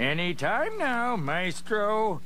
Any time now, Maestro.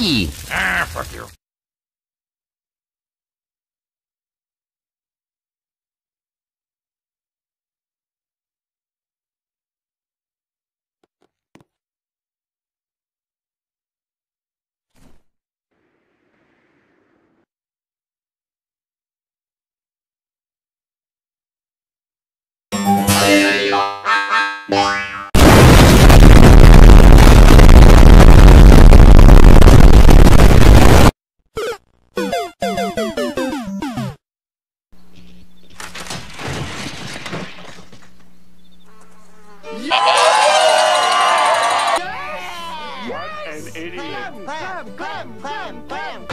Stinky! Ah, fuck you. What an idiot. Clam, clam, clam, clam.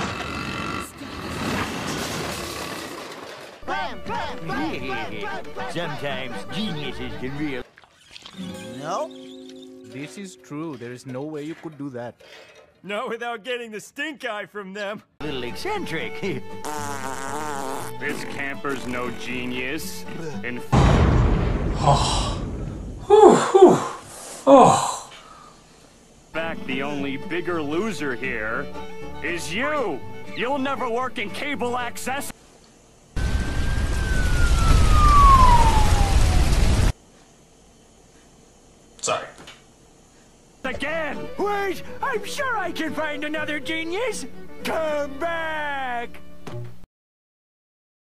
Clam, clam, clam, clam, clam, clam. Sometimes geniuses can real. No? This is true. There is no way you could do that. Not without getting the stink eye from them. A little eccentric. This camper's no genius. Oh. Oh. In fact, the only bigger loser here is you. You'll never work in cable access. Sorry. Again. Wait, I'm sure I can find another genius. Come back.